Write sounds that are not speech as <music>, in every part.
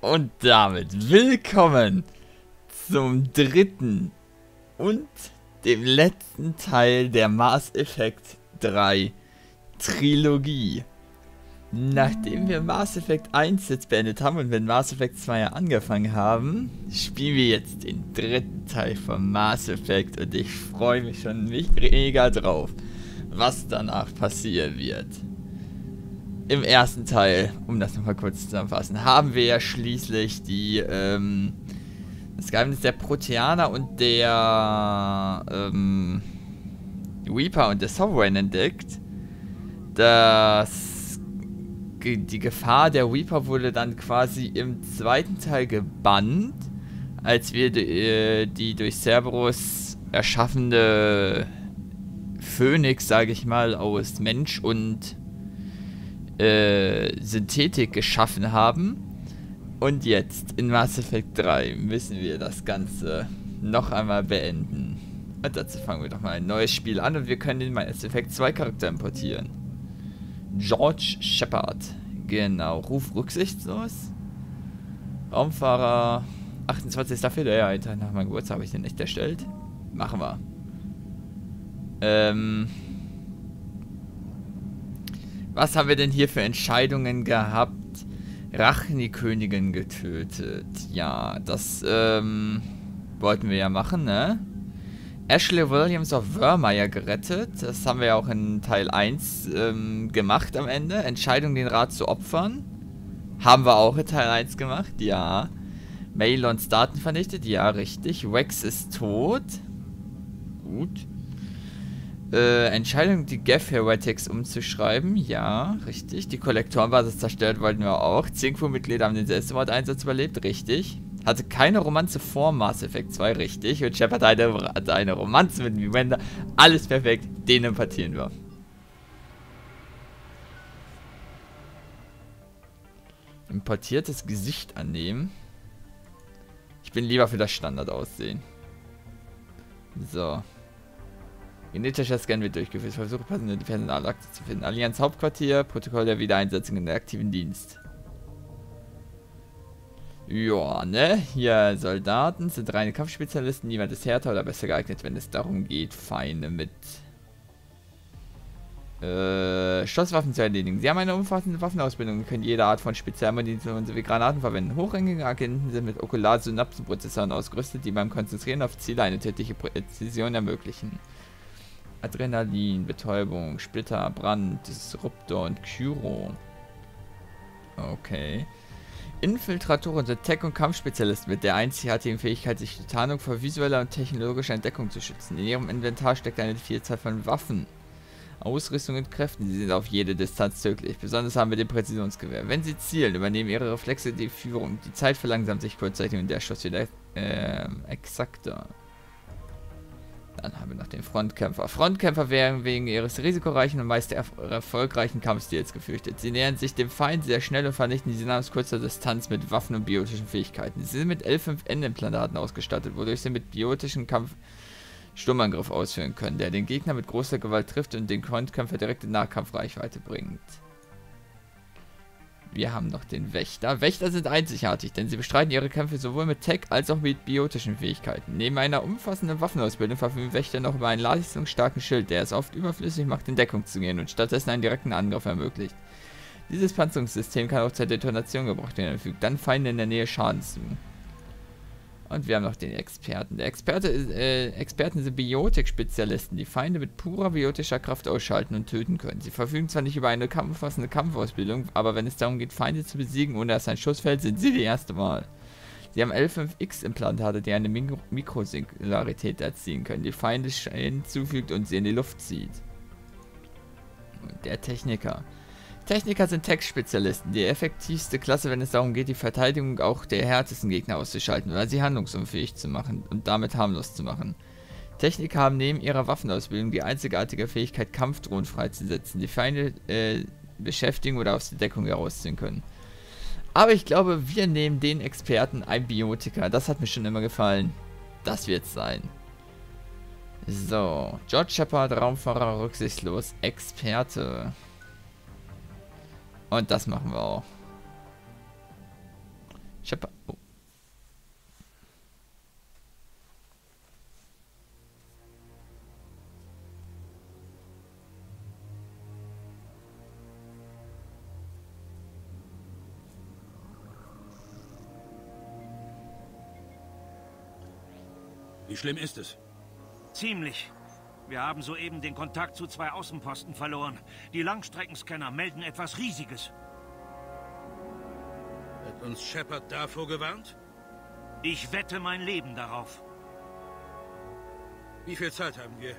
Und damit willkommen zum dritten und dem letzten Teil der Mass Effect 3 Trilogie. Nachdem wir Mass Effect 1 jetzt beendet haben und mit Mass Effect 2 angefangen haben, spielen wir jetzt den dritten Teil von Mass Effect und ich freue mich schon mega drauf, was danach passieren wird im ersten Teil, um das nochmal kurz zusammenzufassen, haben wir ja schließlich die, ähm, das Geheimnis der Proteaner und der, ähm, Reaper und der Sovereign entdeckt. Das, die Gefahr der Reaper wurde dann quasi im zweiten Teil gebannt, als wir die, äh, die durch Cerberus erschaffene Phönix, sage ich mal, aus Mensch und äh, Synthetik geschaffen haben. Und jetzt in Mass Effect 3 müssen wir das Ganze noch einmal beenden. Und dazu fangen wir doch mal ein neues Spiel an und wir können den Mass Effect 2 Charakter importieren. George Shepard. Genau, Ruf rücksichtslos. Raumfahrer 28. Februar, ja, nach meinem Geburtstag habe ich den nicht erstellt. Machen wir. Ähm, was haben wir denn hier für Entscheidungen gehabt? Rachni-Königin getötet. Ja, das ähm, wollten wir ja machen, ne? Ashley Williams of Vermeer gerettet. Das haben wir ja auch in Teil 1 ähm, gemacht am Ende. Entscheidung, den Rat zu opfern. Haben wir auch in Teil 1 gemacht, ja. Mailons Daten vernichtet, ja, richtig. Wax ist tot. Gut. Äh, Entscheidung, die Geth Heretics umzuschreiben. Ja, richtig. Die Kollektorenbasis zerstört wollten wir auch. Zehn Crewmitglieder haben den Selbstmordeinsatz überlebt. Richtig. Hatte keine Romanze vor Mass Effect 2. Richtig. Und Shepard hatte, hatte eine Romanze mit Miranda. Alles perfekt. Den importieren wir. Importiertes Gesicht annehmen. Ich bin lieber für das Standard aussehen. So. Genetischer Scan wird durchgeführt. Versuche passende Personalakte zu finden. Allianz Hauptquartier, Protokoll der Wiedereinsetzung in der aktiven Dienst. Ja, ne? Hier Soldaten sind reine Kampfspezialisten. Niemand ist härter oder besser geeignet, wenn es darum geht, Feinde mit äh, Schusswaffen zu erledigen. Sie haben eine umfassende Waffenausbildung und können jede Art von Spezialmunition sowie Granaten verwenden. Hochrangige Agenten sind mit Okular-Synapsenprozessoren ausgerüstet, die beim Konzentrieren auf Ziele eine tödliche Präzision ermöglichen. Adrenalin, Betäubung, Splitter, Brand, Disruptor und Kyro. Okay. Infiltratoren sind Tech- und Kampfspezialisten mit der einzigartigen Fähigkeit, sich die Tarnung vor visueller und technologischer Entdeckung zu schützen. In ihrem Inventar steckt eine Vielzahl von Waffen, Ausrüstung und Kräften. Sie sind auf jede Distanz tödlich. Besonders haben wir den Präzisionsgewehr. Wenn sie zielen, übernehmen ihre Reflexe die Führung. Die Zeit verlangsamt sich kurzzeitig und der Schuss wieder äh, exakter. Dann haben wir noch den Frontkämpfer. Frontkämpfer werden wegen ihres risikoreichen und meist erf erfolgreichen Kampfstils gefürchtet. Sie nähern sich dem Feind sehr schnell und vernichten diese aus kurzer Distanz mit Waffen und biotischen Fähigkeiten. Sie sind mit L5N-Implantaten ausgestattet, wodurch sie mit biotischen Kampf Sturmangriff ausführen können, der den Gegner mit großer Gewalt trifft und den Frontkämpfer direkt in Nahkampfreichweite bringt. Wir haben noch den Wächter. Wächter sind einzigartig, denn sie bestreiten ihre Kämpfe sowohl mit Tech als auch mit biotischen Fähigkeiten. Neben einer umfassenden Waffenausbildung verfügen Wächter noch über einen leistungsstarken Schild, der es oft überflüssig macht, in Deckung zu gehen und stattdessen einen direkten Angriff ermöglicht. Dieses Panzerungssystem kann auch zur Detonation gebracht werden und fügt dann Feinde in der Nähe Schaden zu. Und wir haben noch den Experten. Der Experte ist, äh, Experten sind Biotik-Spezialisten, die Feinde mit purer biotischer Kraft ausschalten und töten können. Sie verfügen zwar nicht über eine umfassende Kampfausbildung, aber wenn es darum geht, Feinde zu besiegen, ohne dass ein Schuss fällt, sind sie die erste Wahl. Sie haben L5X-Implantate, die eine Mikro Mikrosingularität erzielen können, die Feinde Schäden zufügt und sie in die Luft zieht. Der Techniker. Techniker sind Tech-Spezialisten, die effektivste Klasse, wenn es darum geht, die Verteidigung auch der härtesten Gegner auszuschalten oder sie handlungsunfähig zu machen und damit harmlos zu machen. Techniker haben neben ihrer Waffenausbildung die einzigartige Fähigkeit, Kampfdrohnen freizusetzen, die Feinde äh, beschäftigen oder aus der Deckung herausziehen können. Aber ich glaube, wir nehmen den Experten ein Biotiker. Das hat mir schon immer gefallen. Das wird's sein. So, George Shepard, Raumfahrer, rücksichtslos, Experte. Und das machen wir auch. Shepard. Oh. Wie schlimm ist es? Ziemlich. Wir haben soeben den Kontakt zu zwei Außenposten verloren. Die Langstreckenscanner melden etwas Riesiges. Hat uns Shepard davor gewarnt? Ich wette mein Leben darauf. Wie viel Zeit haben wir?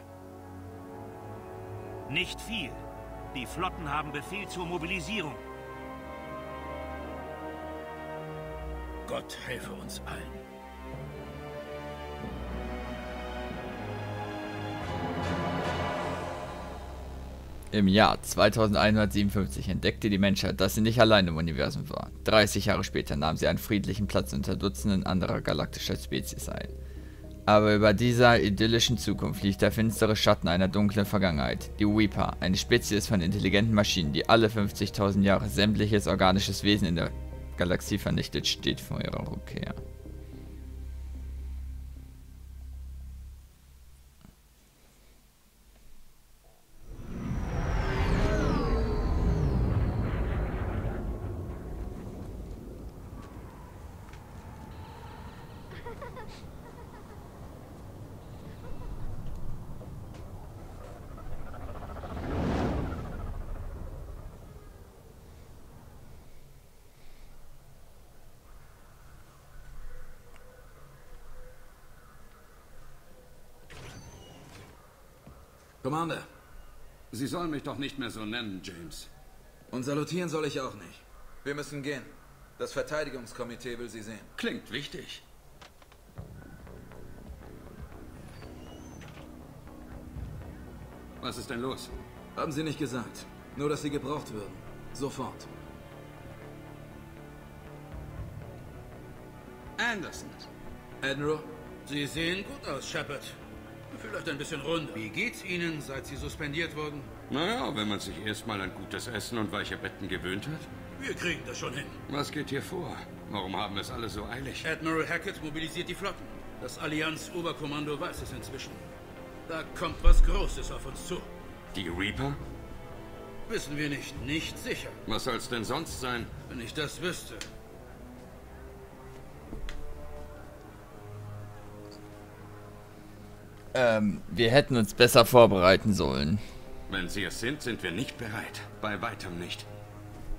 Nicht viel. Die Flotten haben Befehl zur Mobilisierung. Gott helfe uns allen. Im Jahr 2157 entdeckte die Menschheit, dass sie nicht allein im Universum war. 30 Jahre später nahm sie einen friedlichen Platz unter Dutzenden anderer galaktischer Spezies ein. Aber über dieser idyllischen Zukunft liegt der finstere Schatten einer dunklen Vergangenheit. Die Reaper, eine Spezies von intelligenten Maschinen, die alle 50.000 Jahre sämtliches organisches Wesen in der Galaxie vernichtet, steht vor ihrer Rückkehr. Commander, Sie sollen mich doch nicht mehr so nennen, James. und salutieren soll ich auch nicht. Wir müssen gehen. Das Verteidigungskomitee will Sie sehen. Klingt wichtig. Was ist denn los? Haben Sie nicht gesagt. Nur, dass Sie gebraucht würden. Sofort. Anderson. Admiral, Sie sehen gut aus, Shepard. Vielleicht ein bisschen runder. Wie geht's Ihnen, seit Sie suspendiert wurden? Naja, wenn man sich erstmal an gutes Essen und weiche Betten gewöhnt hat. Wir kriegen das schon hin. Was geht hier vor? Warum haben es alle so eilig? Admiral Hackett mobilisiert die Flotten. Das Allianz-Oberkommando weiß es inzwischen. Da kommt was Großes auf uns zu. Die Reaper? Wissen wir nicht. Nicht sicher. Was soll's denn sonst sein? Wenn ich das wüsste. Ähm, wir hätten uns besser vorbereiten sollen. Wenn Sie es sind, sind wir nicht bereit. Bei weitem nicht.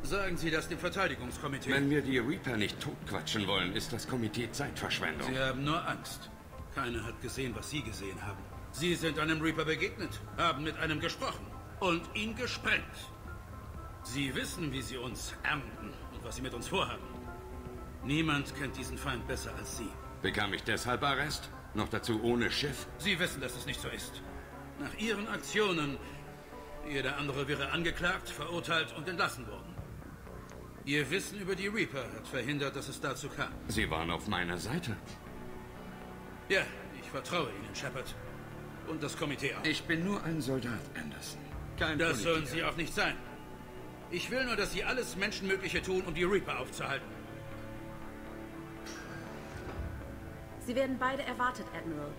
Sagen Sie das dem Verteidigungskomitee. Wenn wir die Reaper nicht totquatschen wollen, ist das Komitee Zeitverschwendung. Sie haben nur Angst. Keiner hat gesehen, was Sie gesehen haben. Sie sind einem Reaper begegnet, haben mit einem gesprochen und ihn gesprengt. Sie wissen, wie Sie uns ernten und was Sie mit uns vorhaben. Niemand kennt diesen Feind besser als Sie. Bekam ich deshalb Arrest? Noch dazu ohne Schiff? Sie wissen, dass es nicht so ist. Nach Ihren Aktionen, jeder andere wäre angeklagt, verurteilt und entlassen worden. Ihr Wissen über die Reaper hat verhindert, dass es dazu kam. Sie waren auf meiner Seite. Ja, ich vertraue Ihnen, Shepard. Und das Komitee auch. Ich bin nur ein Soldat, Anderson. Kein Das Politiker. sollen Sie auch nicht sein. Ich will nur, dass Sie alles Menschenmögliche tun, um die Reaper aufzuhalten. Sie werden beide erwartet, Admiral.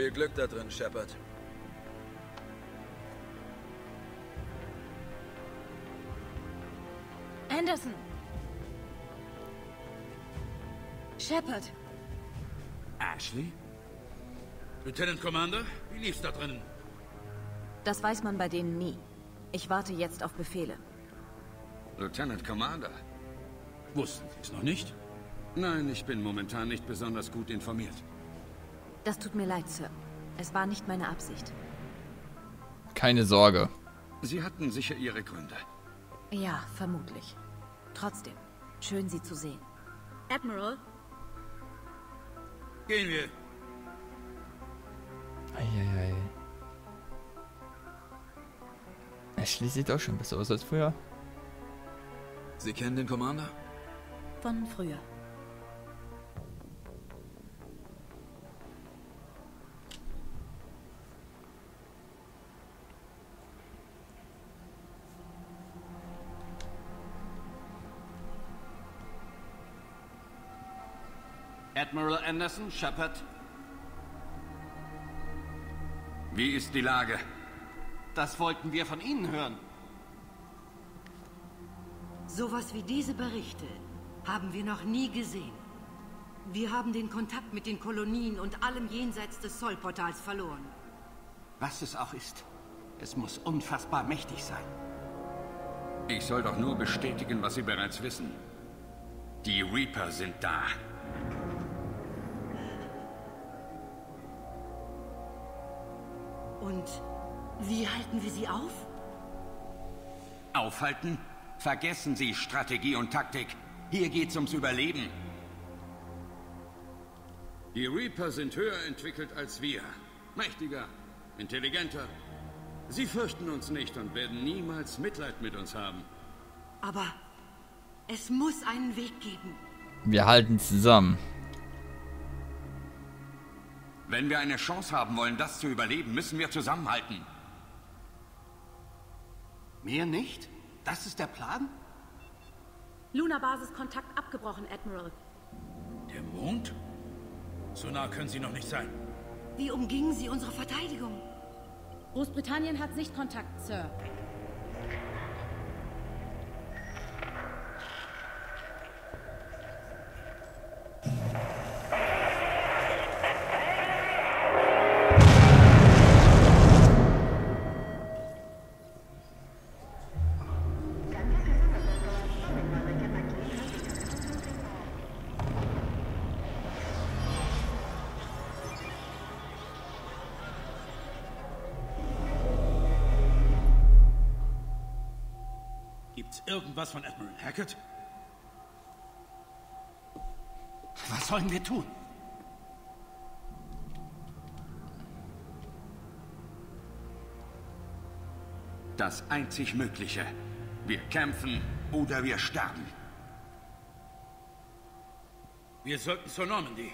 viel Glück da drin, Shepard. Anderson! Shepard! Ashley? Lieutenant Commander, wie lief's da drinnen? Das weiß man bei denen nie. Ich warte jetzt auf Befehle. Lieutenant Commander? Wussten Sie es noch nicht? Nein, ich bin momentan nicht besonders gut informiert. Das tut mir leid, Sir. Es war nicht meine Absicht. Keine Sorge. Sie hatten sicher Ihre Gründe. Ja, vermutlich. Trotzdem, schön Sie zu sehen. Admiral? Gehen wir. Eieiei. Ashley sieht auch schon besser aus als früher. Sie kennen den Commander? von früher. Admiral Anderson, Shepard. Wie ist die Lage? Das wollten wir von Ihnen hören. Sowas wie diese Berichte haben wir noch nie gesehen. Wir haben den Kontakt mit den Kolonien und allem jenseits des Zollportals verloren. Was es auch ist, es muss unfassbar mächtig sein. Ich soll doch nur bestätigen, was Sie bereits wissen. Die Reaper sind da. Und wie halten wir sie auf? Aufhalten? Vergessen Sie Strategie und Taktik. Hier geht's ums Überleben. Die Reaper sind höher entwickelt als wir. Mächtiger, intelligenter. Sie fürchten uns nicht und werden niemals Mitleid mit uns haben. Aber es muss einen Weg geben. Wir halten zusammen. Wenn wir eine Chance haben wollen, das zu überleben, müssen wir zusammenhalten. Mehr nicht? Das ist der Plan? Luna-Basis-Kontakt abgebrochen, Admiral. Der Mond? So nah können sie noch nicht sein. Wie umgingen sie unsere Verteidigung? Großbritannien hat Sichtkontakt, Sir. Gibt's irgendwas von Admiral Hackett? Was sollen wir tun? Das einzig Mögliche. Wir kämpfen oder wir sterben. Wir sollten zur Normandy.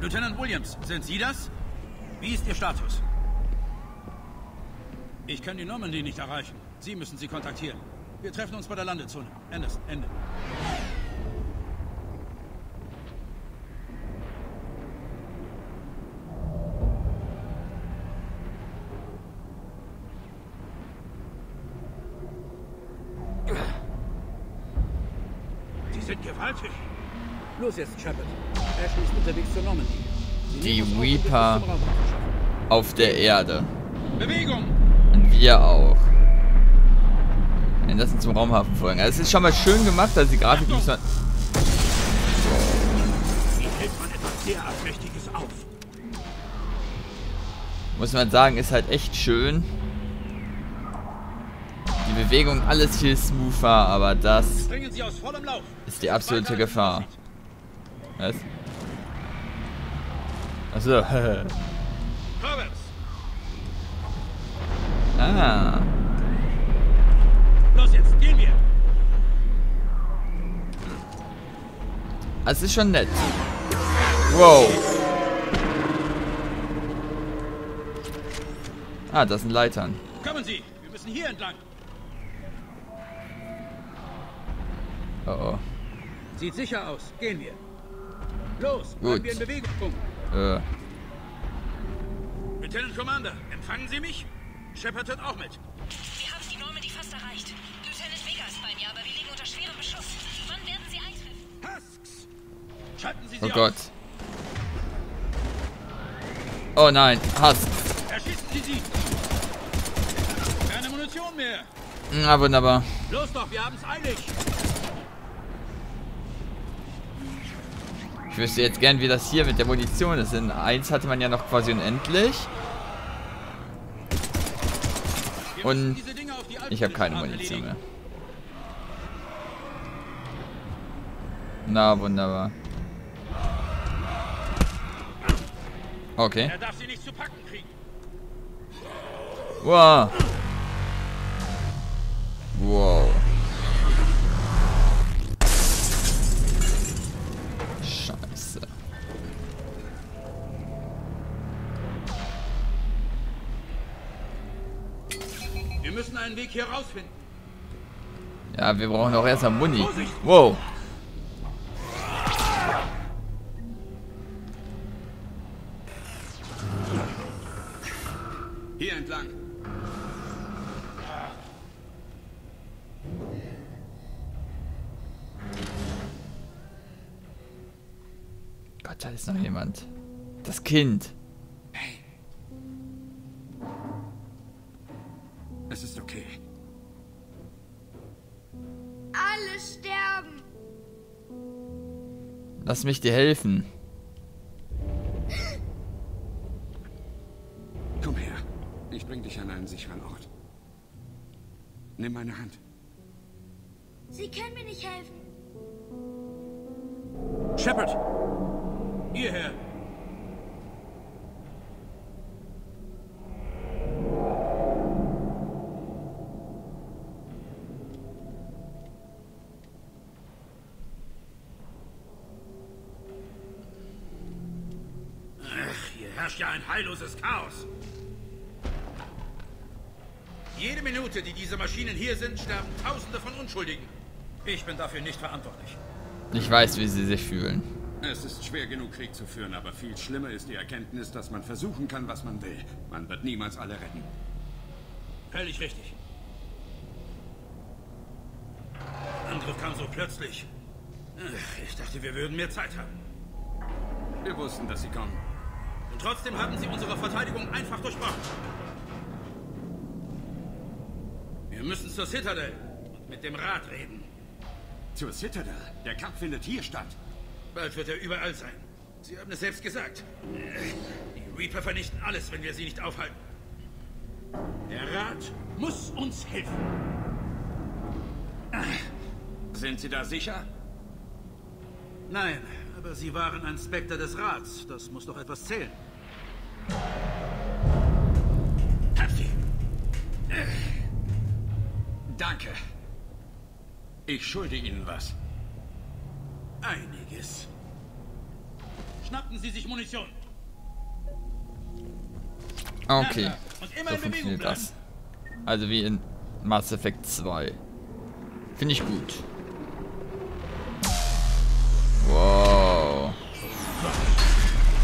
Lieutenant Williams, sind Sie das? Wie ist Ihr Status? Ich kann die Normandy nicht erreichen. Sie müssen sie kontaktieren. Wir treffen uns bei der Landezone. Anderson, Ende. Sie sind gewaltig. Los jetzt, Shepard. Die uns auf, Reaper. Der Erde. Bewegung! Und wir auch. Wenn das zum Raumhafen folgen. Also es ist schon mal schön gemacht, also die Grafik muss man. Wie hält man etwas derart Mächtiges auf? Muss man sagen, ist halt echt schön. Die Bewegung, alles viel smoother, aber das ist die absolute Gefahr. Was? Vorwärts! <laughs> ah. Los jetzt, gehen wir! Es ist schon nett. Wow. Ah, das sind Leitern. Kommen Sie! Wir müssen hier entlang. Oh oh. Sieht sicher aus. Gehen wir. Los, Gut. wir in Bewegung. Äh. Lieutenant Commander, empfangen Sie mich? Shepard hört auch mit. Wir haben die Normandy fast erreicht. Lieutenant Vega ist bei mir, aber wir liegen unter schwerem Beschuss. Wann werden sie eintreffen? Husks! Schalten Sie sie Oh auf. Gott. Oh nein. Hass. Erschießen Sie sie! Raum mehr. Na, wunderbar. Los doch, wir haben's eilig. Ich wüsste jetzt gern, wie das hier mit der Munition ist. In 1 hatte man ja noch quasi unendlich. Und Ich habe keine Munition mehr. Na, wunderbar. Okay. Er darf sie nicht zu packen kriegen. Wow. Wow. Weg hier rausfinden. Ja, wir brauchen auch erstmal Muni. Wow. Hier entlang. Gott, da ist noch jemand. Das Kind. Mich dir helfen. Komm her. Ich bring dich an einen sicheren Ort. Nimm meine Hand. Sie können mir nicht helfen. Shepard! Hierher! Heilloses Chaos. Jede Minute, die diese Maschinen hier sind, sterben Tausende von Unschuldigen. Ich bin dafür nicht verantwortlich. Ich weiß, wie sie sich fühlen. Es ist schwer genug, Krieg zu führen, aber viel schlimmer ist die Erkenntnis, dass man versuchen kann, was man will. Man wird niemals alle retten. Völlig richtig. Der Angriff kam so plötzlich. Ich dachte, wir würden mehr Zeit haben. Wir wussten, dass sie kommen. Und trotzdem haben sie unsere Verteidigung einfach durchbrochen. Wir müssen zur Citadel und mit dem Rat reden. Zur Citadel. Der Kampf findet hier statt. Bald wird er überall sein. Sie haben es selbst gesagt. Die Reaper vernichten alles, wenn wir sie nicht aufhalten. Der Rat muss uns helfen. Sind Sie da sicher? Nein, aber sie waren ein Spectre des Rats. Das muss doch etwas zählen. Danke. Ich schulde Ihnen was. Einiges. Schnappten Sie sich Munition. Okay. Und immer So in Bewegung funktioniert das. Also wie in Mass Effect 2. Finde ich gut. Wow.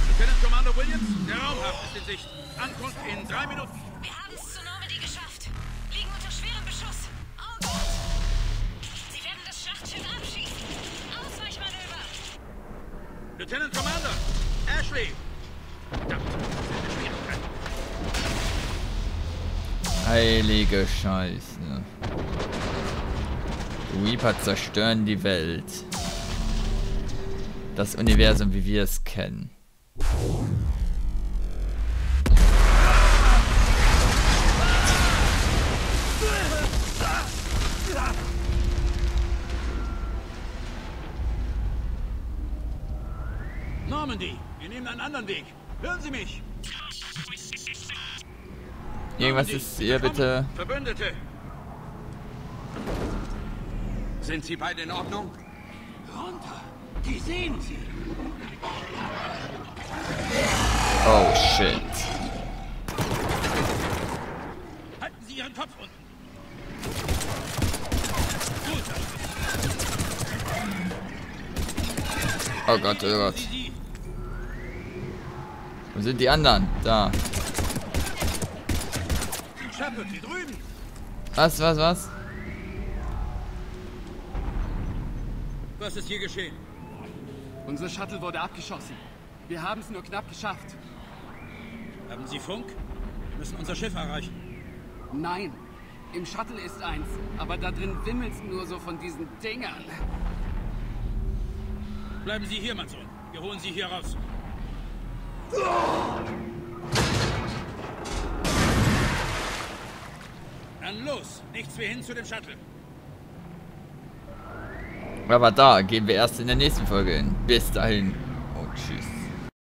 Lieutenant Commander Williams, der Raumhafen ist in Sicht. Ankunft in drei Minuten. Lieutenant Commander! Ashley! Heilige Scheiße. Reaper zerstören die Welt. Das Universum, wie wir es kennen. Normandy, wir nehmen einen anderen Weg. Hören Sie mich! Irgendwas ist hier bitte. Verbündete! Sind Sie beide in Ordnung? Runter. Die sehen Sie. Oh shit. Halten Sie Ihren Kopf unten! Gut, Oh Gott, oh Gott. Wo sind die anderen? Da. Shepard, hier drüben! Was, was, was? Was ist hier geschehen? Unser Shuttle wurde abgeschossen. Wir haben es nur knapp geschafft. Haben Sie Funk? Wir müssen unser Schiff erreichen. Nein. Im Shuttle ist eins, aber da drin wimmelt's nur so von diesen Dingern. Bleiben Sie hier, Manson. Wir holen Sie hier raus. Dann los. Nichts wie hin zu dem Shuttle. Aber da gehen wir erst in der nächsten Folge hin. Bis dahin und tschüss.